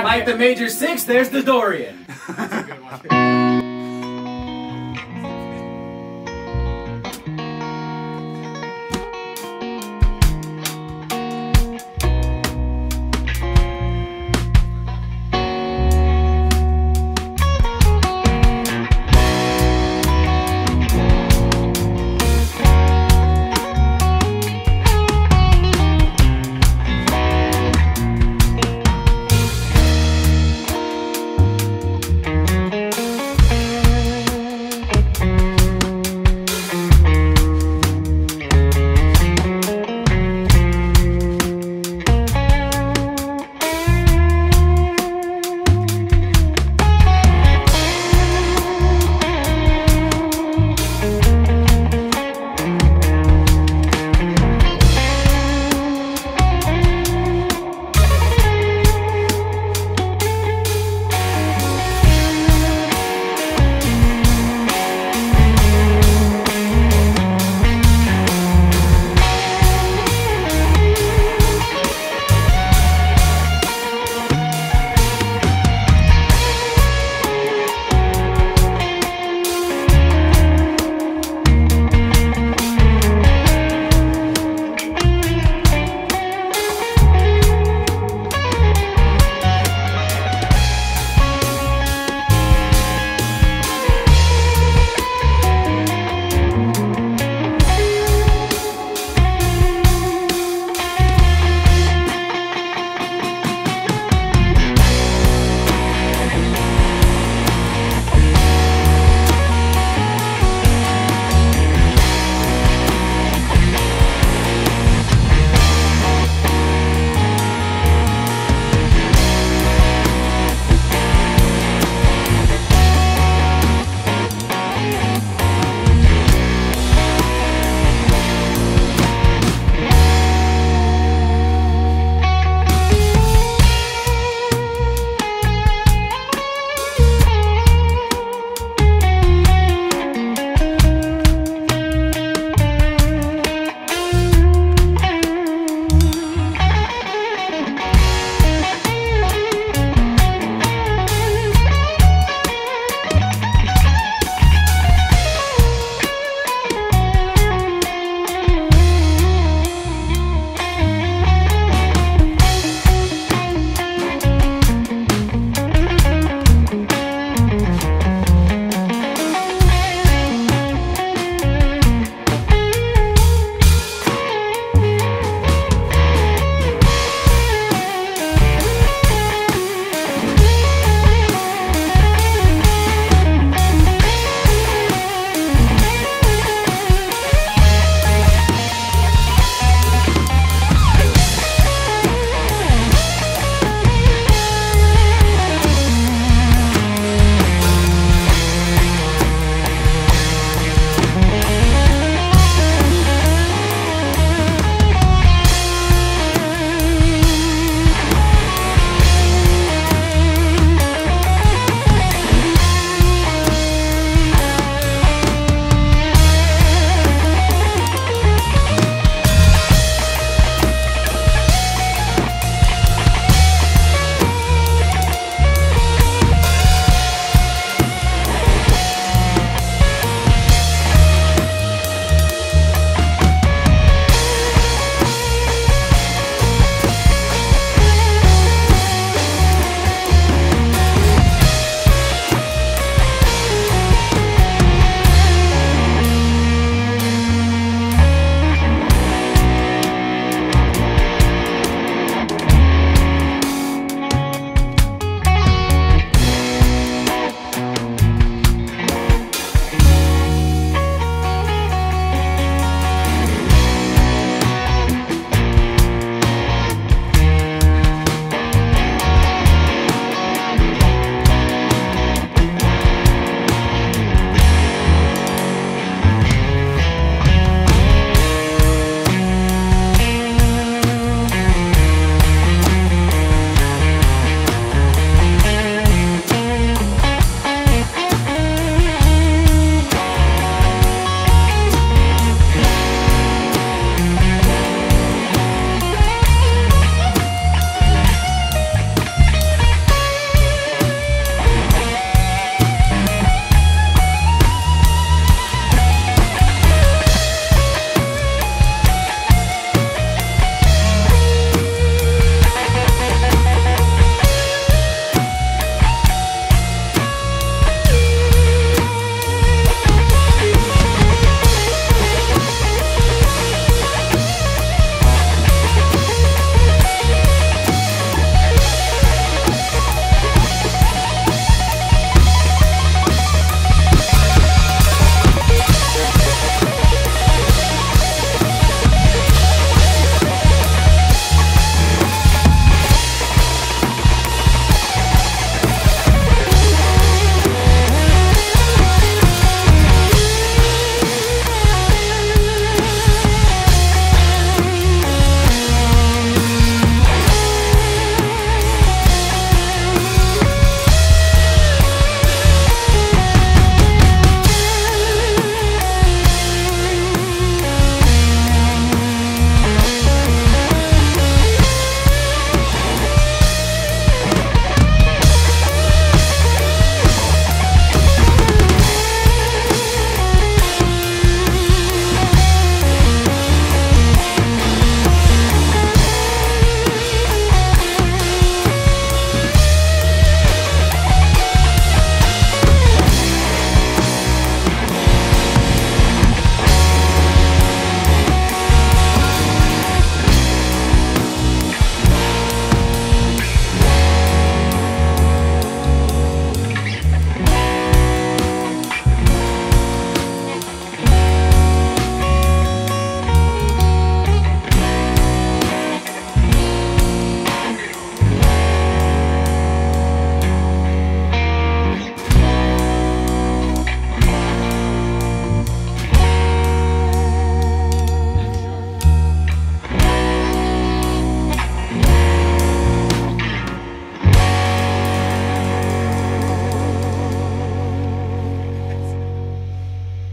Like the major six, there's the Dorian.